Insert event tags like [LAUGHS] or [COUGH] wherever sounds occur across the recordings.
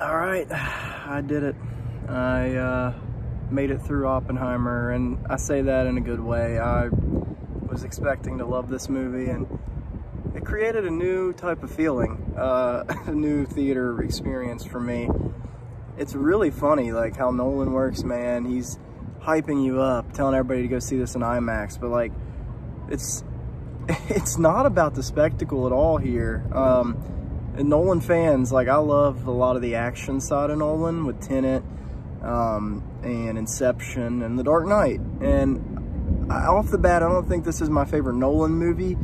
All right, [SIGHS] I did it. I uh, made it through Oppenheimer, and I say that in a good way. I was expecting to love this movie, and it created a new type of feeling, uh, [LAUGHS] a new theater experience for me. It's really funny, like how Nolan works, man. He's hyping you up, telling everybody to go see this in IMAX, but like, it's [LAUGHS] it's not about the spectacle at all here. Um, and Nolan fans, like I love a lot of the action side of Nolan with Tenet um, and Inception and The Dark Knight. And I, off the bat, I don't think this is my favorite Nolan movie,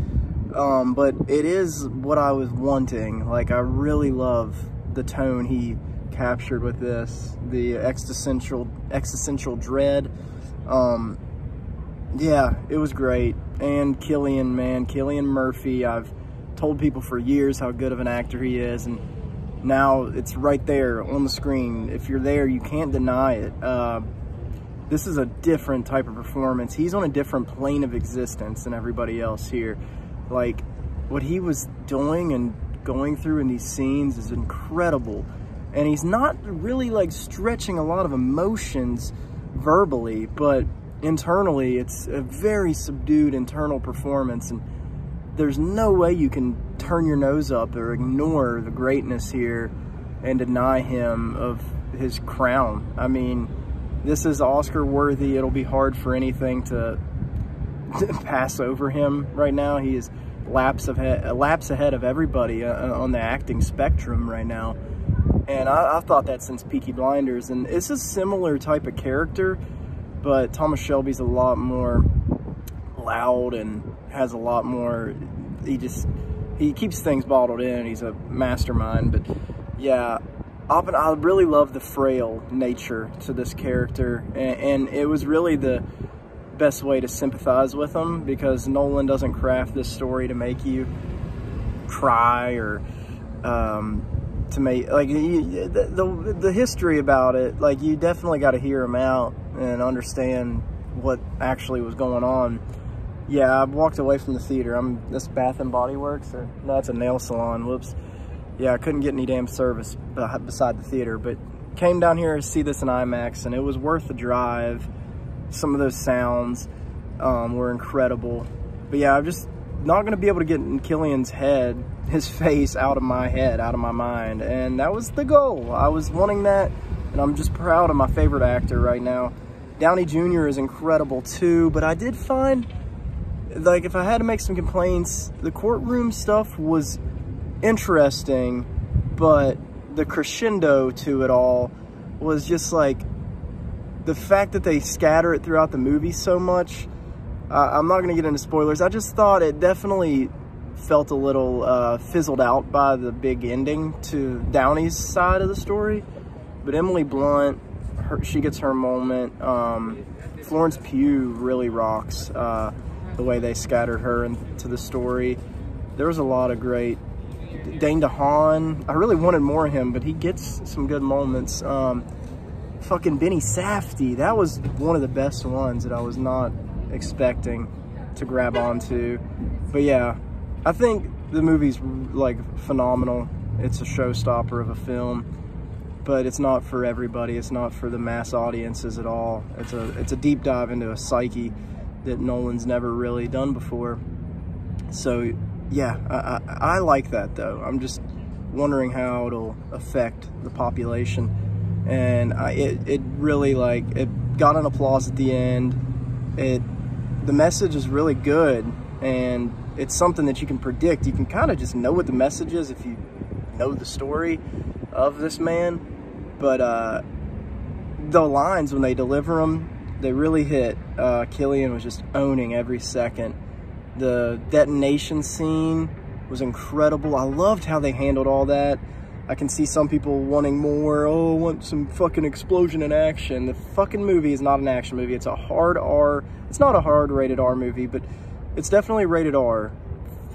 um, but it is what I was wanting. Like I really love the tone he captured with this, the existential existential dread. Um, yeah, it was great. And Cillian, man, Cillian Murphy, I've told people for years how good of an actor he is, and now it's right there on the screen. If you're there, you can't deny it. Uh, this is a different type of performance. He's on a different plane of existence than everybody else here. Like, what he was doing and going through in these scenes is incredible. And he's not really like stretching a lot of emotions verbally, but internally, it's a very subdued internal performance. And there's no way you can turn your nose up or ignore the greatness here and deny him of his crown. I mean, this is Oscar worthy. It'll be hard for anything to, to [LAUGHS] pass over him right now. He is laps ahead, laps ahead of everybody uh, on the acting spectrum right now. And I, have thought that since Peaky Blinders. And it's a similar type of character, but Thomas Shelby's a lot more loud and has a lot more, he just, he keeps things bottled in. He's a mastermind, but yeah, often I really love the frail nature to this character. And, and it was really the best way to sympathize with him because Nolan doesn't craft this story to make you cry or, um, to make like you, the, the, the history about it like you definitely got to hear him out and understand what actually was going on yeah, I walked away from the theater. I'm this Bath and Body Works, or no, it's a nail salon. Whoops. Yeah, I couldn't get any damn service beside the theater, but came down here to see this in IMAX, and it was worth the drive. Some of those sounds um, were incredible. But yeah, I'm just not going to be able to get in Cillian's head, [LAUGHS] his face out of my head, out of my mind. And that was the goal. I was wanting that, and I'm just proud of my favorite actor right now. Downey Jr. is incredible too, but I did find like if I had to make some complaints, the courtroom stuff was interesting, but the crescendo to it all was just like the fact that they scatter it throughout the movie so much. Uh, I'm not going to get into spoilers. I just thought it definitely felt a little uh, fizzled out by the big ending to Downey's side of the story. But Emily Blunt, her, she gets her moment. Um, Florence Pugh really rocks. Uh, the way they scattered her into the story. There was a lot of great. Dane DeHaan, I really wanted more of him, but he gets some good moments. Um, fucking Benny Safdie, that was one of the best ones that I was not expecting to grab onto. But yeah, I think the movie's like phenomenal. It's a showstopper of a film, but it's not for everybody. It's not for the mass audiences at all. It's a it's a deep dive into a psyche that Nolan's never really done before. So yeah, I, I, I like that though. I'm just wondering how it'll affect the population. And I, it, it really like, it got an applause at the end. It, the message is really good and it's something that you can predict. You can kind of just know what the message is if you know the story of this man. But uh, the lines, when they deliver them, they really hit. Uh, Cillian was just owning every second. The detonation scene was incredible. I loved how they handled all that. I can see some people wanting more. Oh, I want some fucking explosion and action. The fucking movie is not an action movie. It's a hard R. It's not a hard rated R movie, but it's definitely rated R.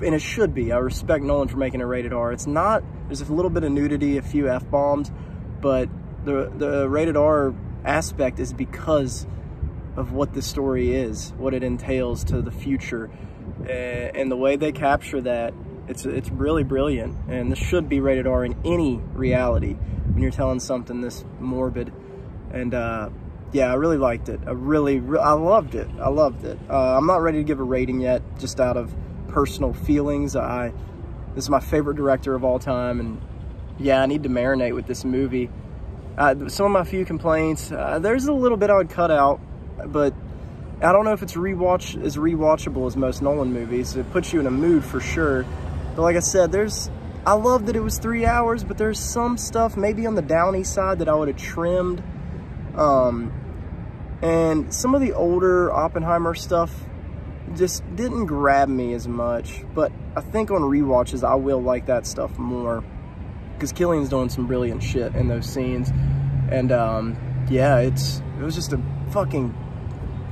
And it should be. I respect Nolan for making it rated R. It's not, there's a little bit of nudity, a few F bombs, but the, the rated R aspect is because of what the story is, what it entails to the future. And the way they capture that It's it's really brilliant, and this should be rated R in any reality when you're telling something this morbid. And uh, yeah, I really liked it. I really, re I loved it. I loved it. Uh, I'm not ready to give a rating yet, just out of personal feelings. I this is my favorite director of all time, and yeah, I need to marinate with this movie. Uh, some of my few complaints, uh, there's a little bit I would cut out, but I don't know if it's rewatch as rewatchable as most Nolan movies. It puts you in a mood for sure. But like I said, there's I love that it was three hours, but there's some stuff maybe on the Downey side that I would have trimmed. Um, and some of the older Oppenheimer stuff just didn't grab me as much. But I think on re-watches, I will like that stuff more because Cillian's doing some brilliant shit in those scenes. And um, yeah, it's it was just a fucking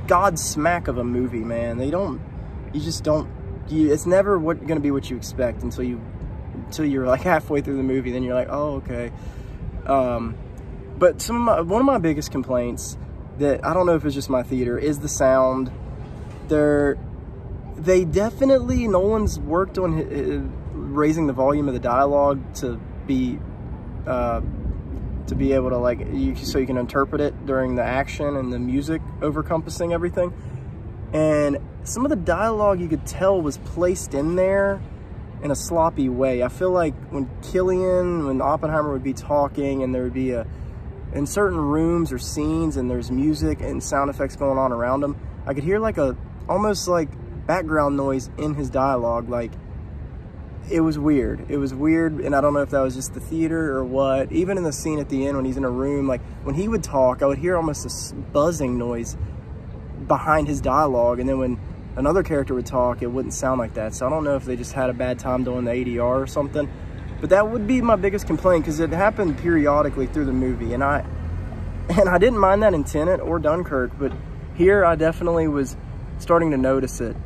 god smack of a movie, man. They don't, you just don't, you, it's never what gonna be what you expect until you, until you're like halfway through the movie. Then you're like, oh, okay. Um, but some of my, one of my biggest complaints that I don't know if it's just my theater is the sound. They're, they definitely, Nolan's worked on raising the volume of the dialogue to be uh, to be able to like you so you can interpret it during the action and the music overcompassing everything. And some of the dialogue you could tell was placed in there in a sloppy way. I feel like when cillian when oppenheimer would be talking and there would be a in certain rooms or scenes and there's music and sound effects going on around him i could hear like a almost like background noise in his dialogue like it was weird. It was weird, and I don't know if that was just the theater or what. Even in the scene at the end when he's in a room, like when he would talk, I would hear almost a buzzing noise behind his dialogue, and then when another character would talk, it wouldn't sound like that. So I don't know if they just had a bad time doing the ADR or something. But that would be my biggest complaint because it happened periodically through the movie, and I and I didn't mind that in Tenet or Dunkirk, but here I definitely was starting to notice it.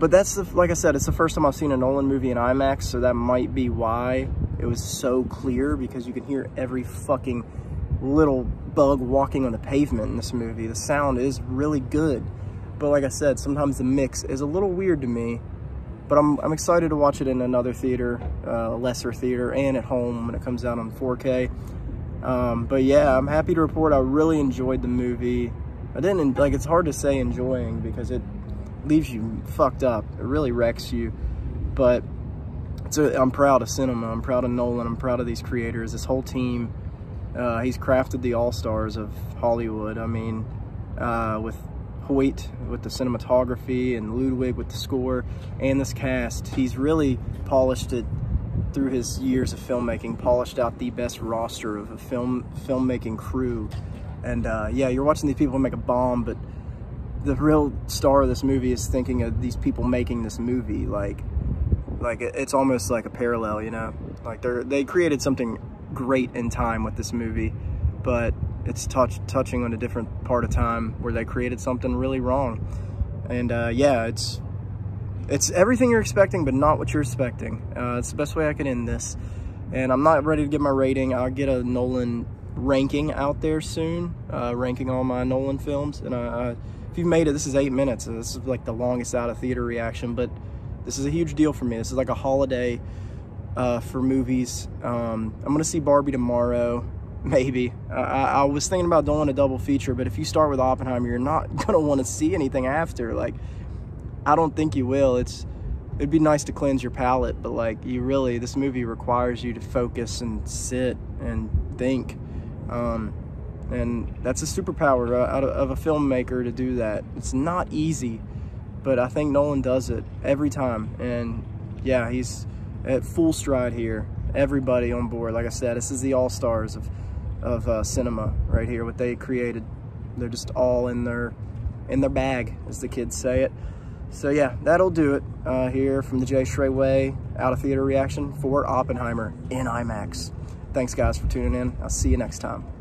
But that's, the, like I said, it's the first time I've seen a Nolan movie in IMAX, so that might be why it was so clear, because you can hear every fucking little bug walking on the pavement in this movie. The sound is really good. But like I said, sometimes the mix is a little weird to me. But I'm, I'm excited to watch it in another theater, uh, lesser theater, and at home when it comes out on 4K. Um, but yeah, I'm happy to report I really enjoyed the movie. I didn't, like, it's hard to say enjoying because it leaves you fucked up. It really wrecks you. But i I'm proud of cinema. I'm proud of Nolan. I'm proud of these creators. This whole team. Uh, he's crafted the all-stars of Hollywood. I mean, uh, with Hoyte with the cinematography and Ludwig with the score and this cast, he's really polished it through his years of filmmaking, polished out the best roster of a film filmmaking crew. And uh, yeah, you're watching these people make a bomb, but the real star of this movie is thinking of these people making this movie. Like, like it's almost like a parallel, you know? Like they're they created something great in time with this movie, but it's touch, touching on a different part of time where they created something really wrong. And uh, yeah, it's it's everything you're expecting, but not what you're expecting. Uh, it's the best way I can end this. And I'm not ready to get my rating. I'll get a Nolan ranking out there soon, uh, ranking all my Nolan films. And I, I if you've made it, this is eight minutes. This is like the longest out of theater reaction, but this is a huge deal for me. This is like a holiday uh, for movies. Um, I'm gonna see Barbie tomorrow, [LAUGHS] maybe. Uh, I, I, was thinking about doing a double feature, but if you start with Oppenheimer, you're not [LAUGHS] gonna want to see anything after. Like, I don't think you will. It's it'd be nice to cleanse your palate, but like you really, this movie requires you to focus and sit and think. Um, and that's a superpower uh, out of, a filmmaker to do that. It's not easy, but I think Nolan does it every time. And yeah, he's at full stride here. Everybody on board. Like I said, this is the all-stars of, of uh, cinema right here, what they created. They're just all in their, in their bag, as the kids say it. So yeah, that'll do it uh, here from the JayShray Way out of theater reaction for Oppenheimer in IMAX. Thanks guys for tuning in. I'll see you next time.